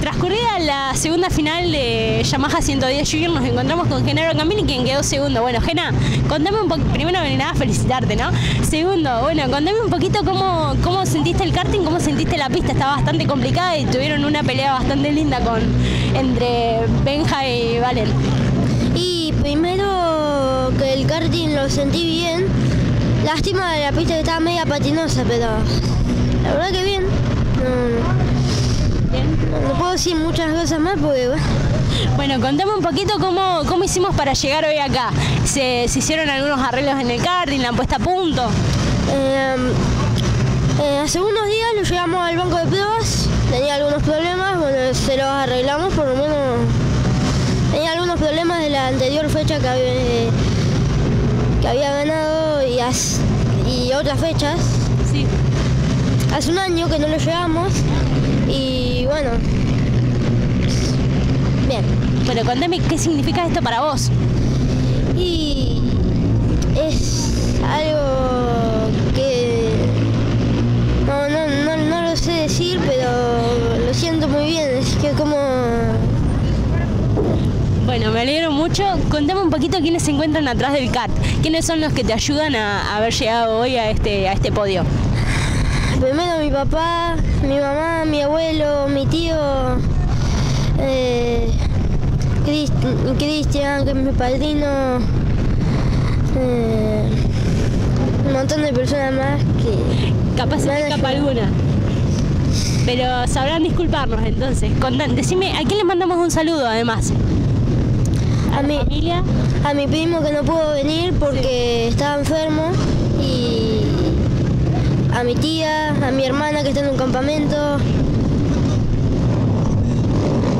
Transcurrida la segunda final de Yamaha 110 Junior, nos encontramos con Genaro Camini, quien quedó segundo. Bueno, Gena, contame un poco, primero nada, felicitarte, ¿no? Segundo, bueno, contame un poquito cómo, cómo sentiste el karting, cómo sentiste la pista, estaba bastante complicada y tuvieron una pelea bastante linda con entre Benja y Valen. Y primero que el karting lo sentí bien, lástima de la pista que estaba media patinosa, pero la verdad que bien. Puedo decir muchas cosas más porque bueno. Bueno, contame un poquito cómo, cómo hicimos para llegar hoy acá. ¿Se, hicieron algunos arreglos en el karting, la han puesto a punto? Em, eh, hace unos días lo llevamos al banco de pruebas, tenía algunos problemas, bueno, se los arreglamos por lo menos. Tenía algunos problemas de la anterior fecha que había, que había ganado y, y otras fechas. Sí. Hace un año que no lo llevamos y bueno, bien. Bueno, contame qué significa esto para vos. Y es algo que no, no, no, lo sé decir, pero lo siento muy bien. Es que como bueno, me alegro mucho. Contame un poquito quiénes se encuentran atrás del CAT. ¿Quiénes son los que te ayudan a haber llegado hoy a este, a este podio? Primero mi papá, mi mamá, mi abuelo, mi tío, eh, Cristian, que es mi padrino, eh, un montón de personas más que... Capaz se me escapa alguna. Pero sabrán disculparnos entonces. Contan, decime, ¿a quién le mandamos un saludo además? A, mi familia. A mi primo que no pudo venir porque a mi tía, a mi hermana que está en un campamento.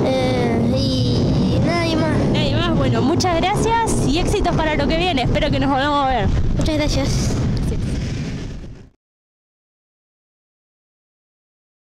Eh, y nadie más. Nadie más, bueno, muchas gracias y éxitos para lo que viene. Espero que nos volvamos a ver. Muchas gracias.